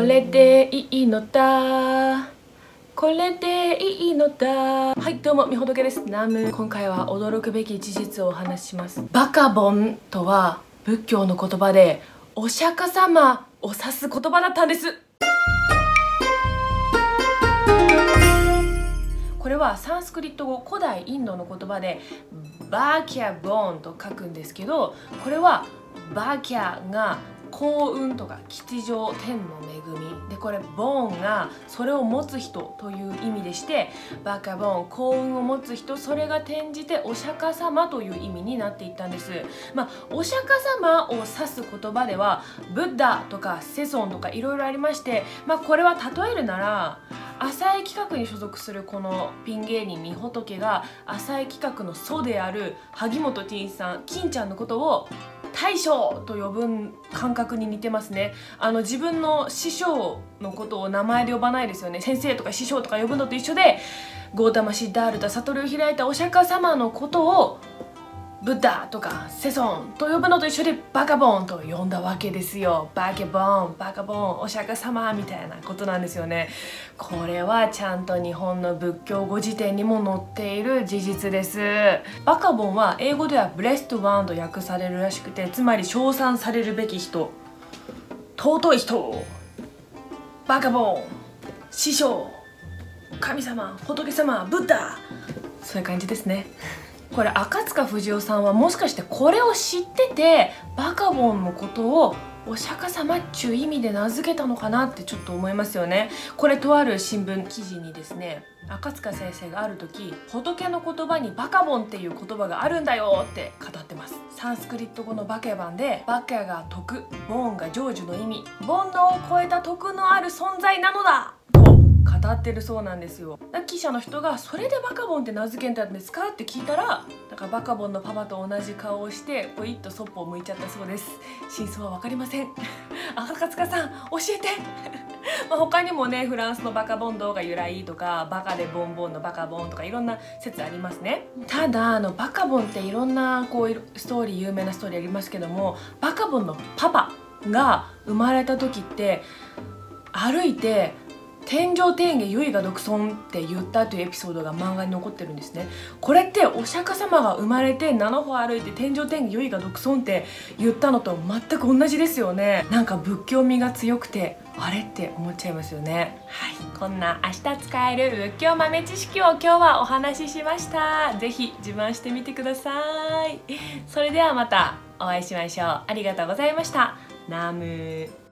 これでいいのだ。これでいいのだ。はいどうもみほどけです。ナム今回は驚くべき事実をお話しします。バカボンとは仏教の言葉でお釈迦様を指す言葉だったんです。これはサンスクリット語古代インドの言葉でバーキャボンと書くんですけどこれはバーキャが幸運とか吉祥天の恵み。でこれボーンがそれを持つ人という意味でしてバカボーン幸運を持つ人それが転じてお釈迦様という意味になっていったんです。まあお釈迦様を指す言葉ではブッダとかセソンとかいろいろありましてまあこれは例えるなら浅井企画に所属するこのピン芸人みほとけが浅井企画の祖である萩本ティンさん金ちゃんのことを大将と呼ぶ感覚に似てますね。あの自分の師匠のことを名前で呼ばないですよね。先生とか師匠とか呼ぶのと一緒でゴータマシダールタ悟りを開いたお釈迦様のことをブッダとかセソンと呼ぶのと一緒でバカボンと呼んだわけですよ。バケボンバカボンお釈迦様みたいなことなんですよね。これはちゃんと日本の仏教語辞典にも載っている事実です。バカボンは英語ではブレストワンと訳されるらしくてつまり称賛されるべき人。尊い人。バカボン。師匠。神様。仏様。ブッダ。そういう感じですね。これ赤塚不二夫さんはもしかしてこれを知っててバカボンのことをお釈迦様っちゅう意味で名付けたのかなってちょっと思いますよね。これとある新聞記事にですね赤塚先生がある時仏の言葉にバカボンっていう言葉があるんだよって語ってます。サンスクリット語のバケバンでバケが徳ボーンが成就の意味煩悩を超えた徳のある存在なのだ。語ってるそうなんですよ。記者の人が「それでバカボンって名付けたんですか?」って聞いたらだからバカボンのパパと同じ顔をしてポイッとそっぽを向いちゃったそうです。真相は分かりません。赤塚さん教えて。まあ他にもねフランスのバカボン動画由来とかバカでボンボンのバカボンとかいろんな説ありますね。ただあのバカボンっていろんなこうストーリー有名なストーリーありますけどもバカボンのパパが生まれた時って歩いて天上天下唯我独尊って言ったというエピソードが漫画に残ってるんですね。これってお釈迦様が生まれて7歩歩いて天上天下唯我独尊って言ったのと全く同じですよね。なんか仏教味が強くてあれって思っちゃいますよね。はいこんな明日使える仏教豆知識を今日はお話ししました。是非自慢してみてください。それではまたお会いしましょう。ありがとうございました。ナム